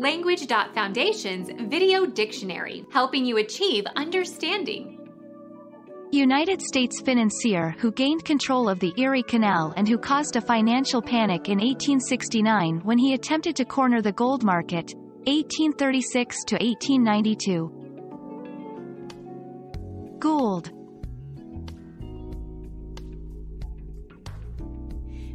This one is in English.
Language.Foundation's Video Dictionary, helping you achieve understanding. United States financier who gained control of the Erie Canal and who caused a financial panic in 1869 when he attempted to corner the gold market, 1836 to 1892. Gould